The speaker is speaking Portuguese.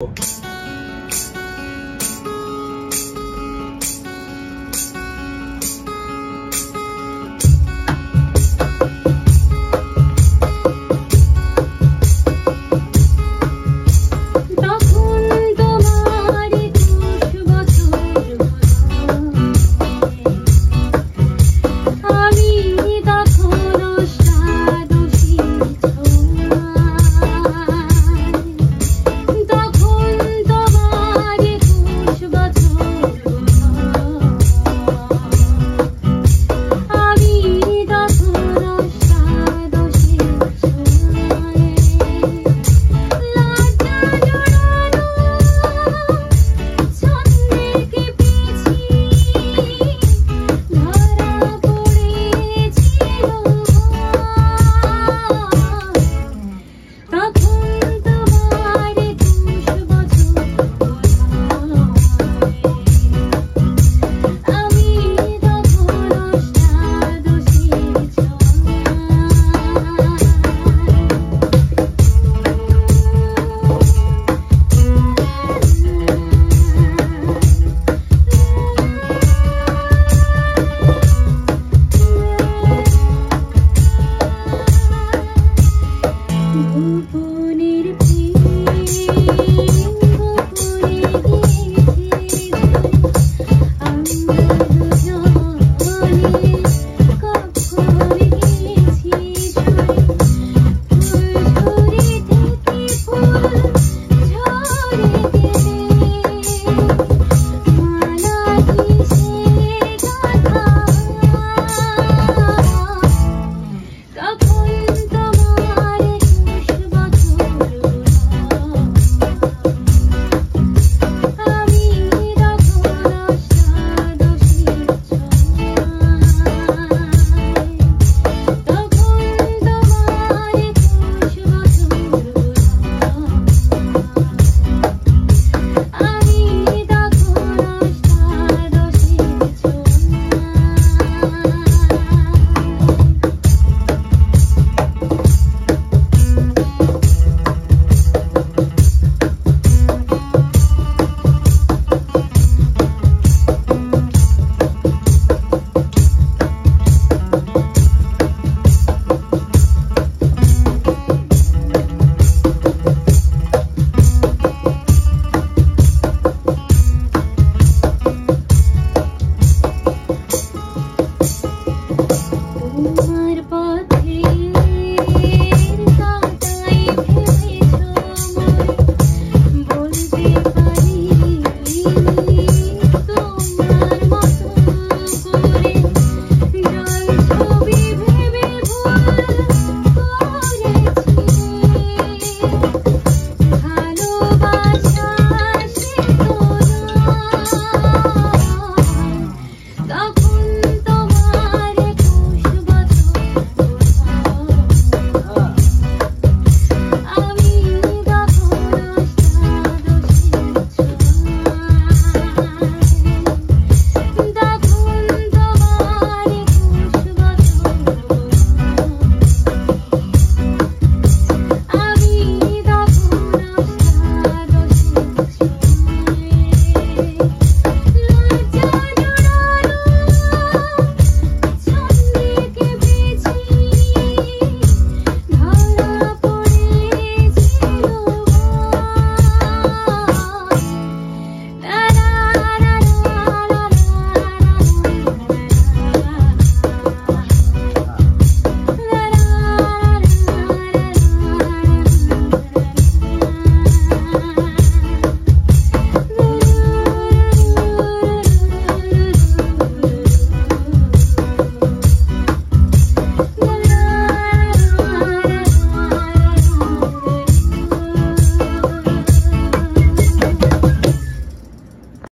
Oh.